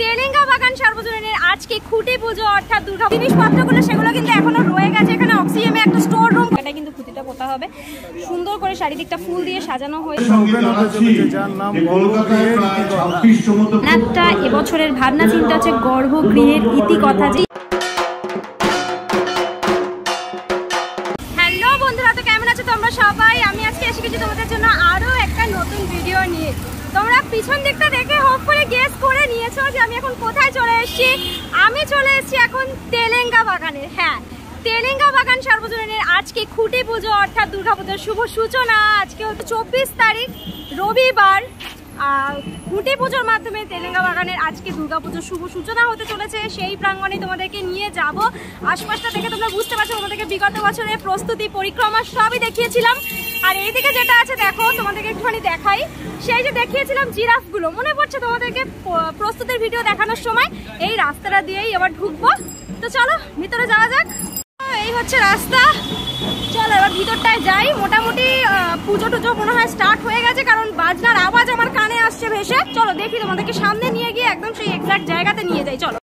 তেলেঙ্গা বাগান সার্বজনীনের আজকে খুঁটি পুজো অর্থাৎ দুর্গা জিনিসপত্রগুলো সেগুলো কিন্তু এখনও রয়ে গেছে এখানে অক্সিজেনে একটা স্টোর রুম এটা কিন্তু খুঁটিটা পোতা হবে। সুন্দর করে চারিদিকটা ফুল দিয়ে সাজানো হয়েছে। একটা এবছরের ভাবনা চিন্তা হচ্ছে গর্ভগৃহের ইতিকথা। যে হ্যালো বন্ধুরা তো কেমন আছো তোমরা সবাই? আমি আজকে এসে গেছি তোমাদের জন্য আরও একটা নতুন ভিডিও নিয়ে তোমরা পিছন দিকটা দেখে হোপ করে গেস করে নিয়েছো যে আমি এখন কোথায় চলে এসেছি। আমি চলে এসেছি এখন তেলেঙ্গা বাগানের হ্যাঁ তেলেঙ্গা বাগান সার্বজনীনের আজকে খুঁটি পুজো অর্থাৎ দুর্গাপুজোর শুভ সূচনা। আজকে হচ্ছে চব্বিশ তারিখ, রবিবার। খুঁটি পুজোর মাধ্যমে তেলেঙ্গা বাগানের আজকে দুর্গাপুজোর শুভ সূচনা হতে চলেছে। সেই প্রাঙ্গণে তোমাদেরকে নিয়ে যাব। আশপাশটা দেখে তোমরা বুঝতে পারছ, তোমাদেরকে বিগত বছরের প্রস্তুতি, পরিক্রমা সবই দেখিয়েছিলাম। আর এইদিকে যেটা আছে, দেখো, তোমাদেরকে একটুখানি দেখাই। সেই যে দেখিয়েছিলাম জিরাফগুলো, মনে পড়ছে তোমাদেরকে প্রস্তুতির ভিডিও দেখানোর সময়? এই রাস্তাটা দিয়েই এবার ঢুকবো। তো চলো, ভিতরে যাওয়া যাক। এই হচ্ছে রাস্তা। চলো, এবার ভিতরটায় যাই। মোটামুটি পুজো টুজো মনে হয় স্টার্ট হয়ে গেছে, কারণ বাজনার আওয়াজ আমার কানে আসছে ভেসে। চলো, দেখি তোমাদেরকে সামনে নিয়ে গিয়ে একদম সেই এক্সাক্ট জায়গাতে নিয়ে যাই। চলো।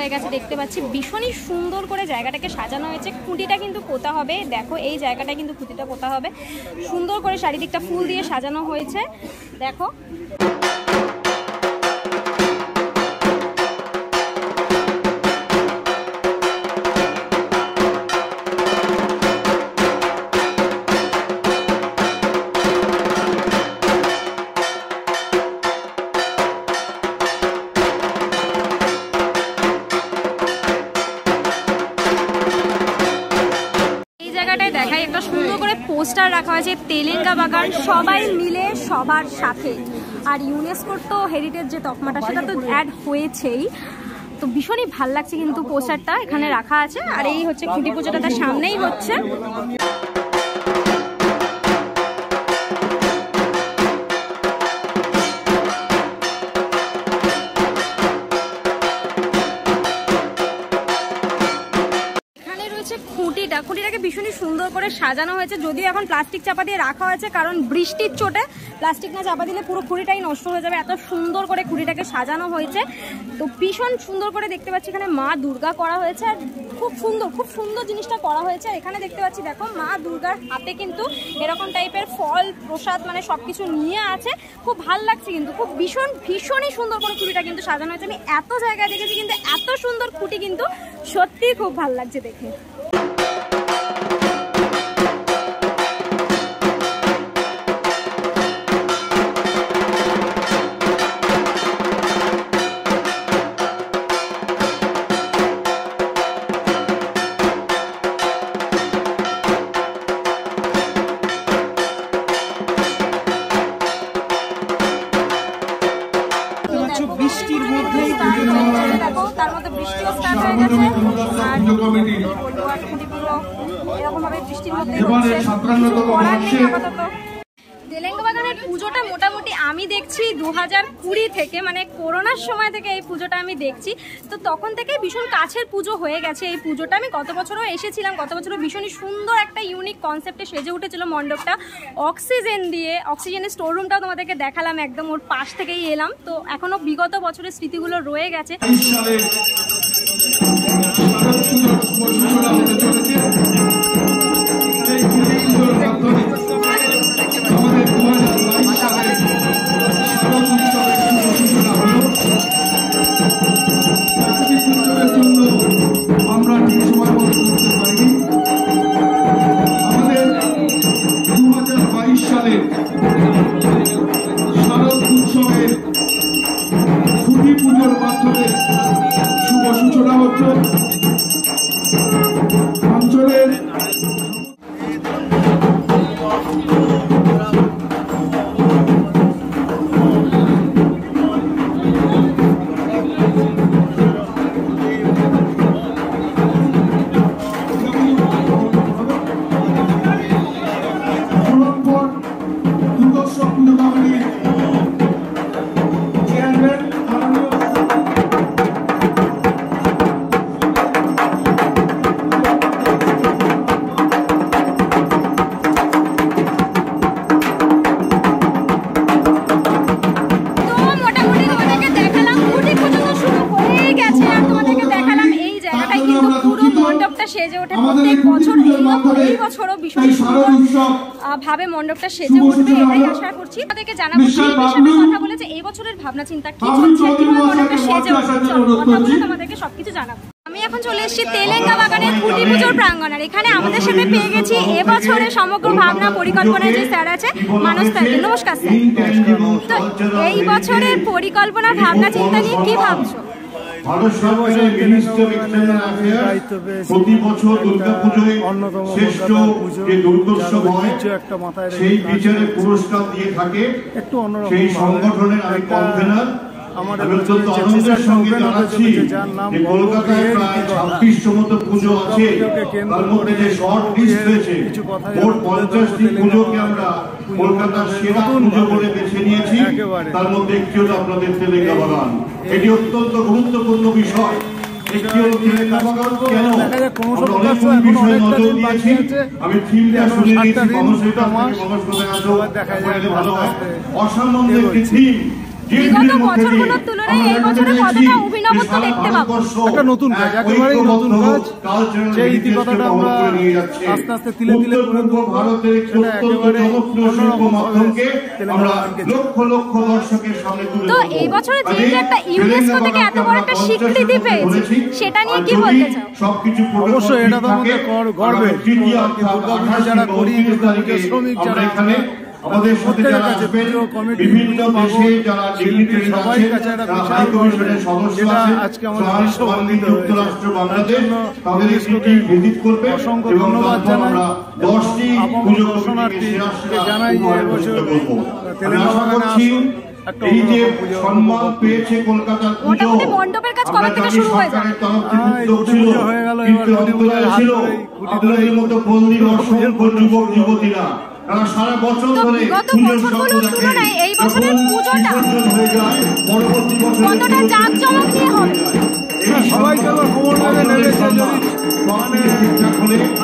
হয়ে গেছে, দেখতে পাচ্ছি। ভীষণই সুন্দর করে জায়গাটাকে সাজানো হয়েছে। খুঁটিটা কিন্তু পোতা হবে। দেখো, এই জায়গাটা কিন্তু খুঁটিটা পোতা হবে। সুন্দর করে চারিদিকটা ফুল দিয়ে সাজানো হয়েছে। দেখো একটা সুন্দর করে পোস্টার রাখা হয়েছে তেলেঙ্গা বাগান, সবাই মিলে, সবার সাথে। আর ইউনেস্কোর তো হেরিটেজ যে তকমাটা, সেটা তো অ্যাড হয়েছেই। তো ভীষণই ভালো লাগছে কিন্তু পোস্টারটা এখানে রাখা আছে। আর এই হচ্ছে খুঁটি পুজোটা তার সামনেই হচ্ছে। ভীষণই সুন্দর করে সাজানো হয়েছে। যদিও এখন প্লাস্টিক চাপা দিয়ে রাখা হয়েছে কারণ বৃষ্টির চোটে প্লাস্টিক না চাপা দিলে পুরো খুঁটিটাই নষ্ট হয়ে যাবে। এত সুন্দর করে খুঁটিটাকে সাজানো হয়েছে। তো ভীষণ সুন্দর করে দেখতে পাচ্ছি এখানে মা দুর্গা করা হয়েছে। আর খুব সুন্দর খুব সুন্দর জিনিসটা করা হয়েছে। এখানে দেখতে পাচ্ছি দেখো মা দুর্গার হাতে কিন্তু এরকম টাইপের ফল প্রসাদ মানে সবকিছু নিয়ে আছে। খুব ভালো লাগছে কিন্তু খুব ভীষণ ভীষণই সুন্দর করে খুঁটিটা কিন্তু সাজানো হয়েছে। আমি এত জায়গায় দেখেছি কিন্তু এত সুন্দর খুঁটি কিন্তু সত্যিই খুব ভালো লাগছে দেখো, এবারে। সাতান্নতম বর্ষে আপাতত। পুজোটা মোটামুটি আমি দেখছি দু হাজার কুড়ি থেকে মানে করোনার সময় থেকে এই পুজোটা আমি দেখছি তো তখন থেকে ভীষণ কাছের পুজো হয়ে গেছে এই পুজোটা আমি গত বছরও এসেছিলাম গত বছরও ভীষণই সুন্দর একটা ইউনিক কনসেপ্টে সেজে উঠেছিল মণ্ডপটা অক্সিজেন দিয়ে অক্সিজেনের স্টোর রুমটাও তোমাদেরকে দেখালাম একদম ওর পাশ থেকেই এলাম তো এখনও বিগত বছরের স্মৃতিগুলো রয়ে গেছে চলেছে সেজে ওঠে প্রত্যেক বছর এই বছরও ভীষণ ভাবে মণ্ডপটা সেজে উঠবে এটাই আশা করছি। তাদেরকে জানাব কথা বলেছে এই বছরের ভাবনা চিন্তা কি চলছে কীভাবে মণ্ডপটা সেজে অনুরোধ কথা বলে। তোমাদেরকে সবকিছু জানাব। আমি এখন চলে এসেছি তেলেঙ্গা বাগানের খুঁটি পুজোর প্রাঙ্গণ। আর এখানে আমাদের সাথে পেয়ে গেছি এবছরে সমগ্র ভাবনা পরিকল্পনায় যে স্যার আছে মানস স্যারকে নমস্কার স্যার। তো এই বছরের পরিকল্পনা ভাবনা চিন্তা নিয়ে কি ভাবছ? ভারত সরকারের মিনিস্টার এক্সটার্নাল অ্যাফেয়ার্স প্রতি বছর দুর্গাপুজোয় শ্রেষ্ঠ যে দুর্গোৎসব হয় একটা সেই বিচারে পুরস্কার দিয়ে থাকে। সেই সংগঠনের আমি কনভেনার আমাদের অত্যন্ত আনন্দের সঙ্গে জানাচ্ছি যে কলকাতায় প্রায় ছাব্বিশশো মতো পুজো আছে। তার মধ্যে যে শর্ট লিস্ট মোট আমি পঞ্চাশটি পুজোকে আমরা কলকাতার সেরা পুজো বলে বেছে নিয়েছি। তার মধ্যে একটি হলো আপনাদের তেলেঙ্গা বাগান। এটি অত্যন্ত গুরুত্বপূর্ণ বিষয়। একটি হলো তেলেঙ্গা বাগান। কেন? দেখা যাক ক্রমশ আমরা প্রকাশ অনেকগুলো এখনও বিষয়ে নজর দিয়েছি। আমি থিমটা শুনে নিয়েছি কোথায় ভালো হয় অসামান্য একটি থিম। বিগত থিমের মধ্যে দিয়ে বছরগুলোর তুলনায় এই বছরে কতটা অভিনবত্ব দেখতে পাবো? একটা নতুন কাজ, একেবারেই নতুন কাজ। যে ইতিকথাটা আমরা করে নিয়ে যাচ্ছে। আস্তে আস্তে তিলে তিলে করে পূর্ব তুলবো। ভারতের একটি সেটা একেবারে জনপ্রিয় শিল্প অন্যরকম মাধ্যমকে ভাবে আমরা তেলেঙ্গানাকে লক্ষ লক্ষ দর্শকের সামনে তুলে তো এই বছরে যেহেতু একটা ইউনেস্কো থেকে এত বড় একটা স্বীকৃতি বছর সেটা নিয়ে কি বলতে চাও? অবশ্যই এটা তো আমাদের গর্বের। যারা করি, শ্রমিক যারা এখানে আমাদের সাথে যারা আসবেন বিভিন্ন দেশে যারা ডিগনিটারি আছেন একটা হাই কমিশনের সদস্য আছেন আজকে আমাদের যুক্তরাষ্ট্র বাংলাদেশ তাদের এই ভিজিট করবে অসংখ্য এবং ধন্যবাদ জানাই আমরা দশটি পুজো কমিটিকে জানাই আশা করছি এই যে সম্মান পেয়েছে কলকাতার পুজো মণ্ডপের কাজ কবে আমরা থেকে শুরু হয়ে যায়? সরকারের তরফ থেকে এই উদ্যোগ ছিল পুজো গেল, কিন্তু ছিল আপনাদের ধরেই মতো বন্দী অসংখ্য যুবক যুবতীরা। তারা সারা বছর ধরে পুজোর তুলনায় এই বছরের পুজোটা বিসর্জন হয়ে পরবর্তী বছরে কতটা জাঁকজমক নিয়ে হবে? মানে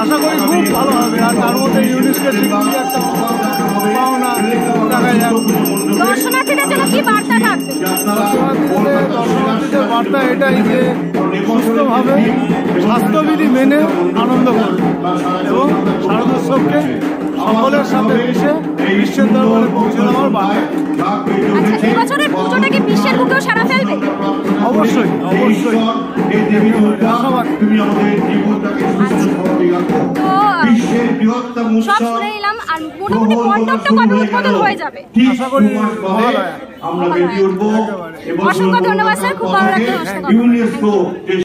আশা করি খুব ভালো হবে আর তার মধ্যে ইউনেস্কোর স্বীকৃতি একটা পাওনা দেখা যাক। দর্শনার্থীদের জন্য কি বার্তা থাকবে? দর্শনার্থীদের দর্শনার্থীদের বার্তা এটাই যে সুস্থভাবে স্বাস্থ্যবিধি মেনে আনন্দ করবে। এবং শারদোৎসবকে সকলের সাথে মিশে বিশ্বের দরবারে পৌঁছে দেওয়ার বার্তা আচ্ছা এবছরের পুজোটা কি বিশ্বের বুকেও সারা ফেলবে? অবশ্যই অবশ্যই। আশাবাদী। তুমি আমাদের জীবনটাকে সুস্থ স্বাভাবিক রাখো বিশ্বের বৃহত্তম উৎসব আর মোটামুটি কবে উদ্বোধন হয়ে যাবে? আশা করি। আমরা বেরিয়ে উঠব এবং অসংখ্য ধন্যবাদ স্যার, খুব ভালো লাগল ইউনেস্কো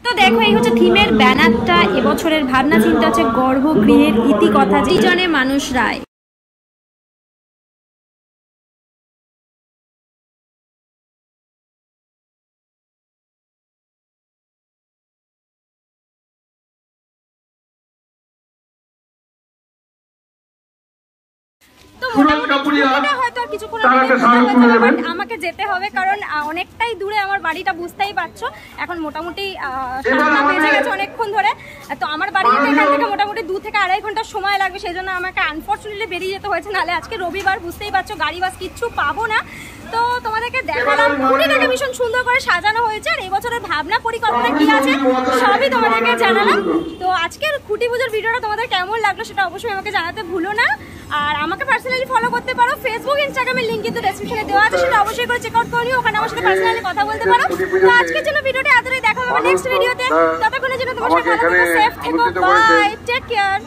তো দেখো এই হচ্ছে থিমের ব্যানারটা এবছরের ভাবনা চিন্তা হচ্ছে গর্ভগৃহের ইতিকথা যেই জনে মানুষ রায়। আমাকে যেতে হবে কারণ অনেকটাই দূরে আমার বাড়িটা বুঝতেই পারছ। এখন মোটামুটি বেজে গেছে অনেকক্ষণ ধরে। তো আমার বাড়ি এখান থেকে মোটামুটি দু থেকে আড়াই ঘণ্টা সময় লাগবে সেই জন্য আমাকে আনফর্চুনেটলি বেরিয়ে যেতে হয়েছে। নাহলে আজকে রবিবার বুঝতেই পারছ গাড়ি বাস কিচ্ছু পাবো না। তো তোমাদেরকে দেখালাম ভীষণ সুন্দর করে সাজানো হয়েছে আর এই ভাবনা পরিকল্পনা কি আছে সবই তোমাদেরকে জানালাম। তো আজকের খুঁটি পুজোর ভিডিওটা তোমাদের কেমন লাগল সেটা অবশ্যই আমাকে জানাতে ভুলো না। আর আমাকে পার্সোনালি ফলো করতে পারো ফেসবুক ইনস্টাগ্রামের লিঙ্ক কিন্তু ডেসক্রিপশনে দেওয়া আছে সেটা অবশ্যই করে চেক আউট করে নিও ওখানে আমার সাথে পার্সোনালি কথা বলতে পারো। তো আজকের জন্য ভিডিওটা এতটাই দেখা হবে নেক্সট ভিডিওতে ততক্ষণের জন্য তোমার সাথে ভালো থেকো সেফ থেকো বাই টেক কেয়ার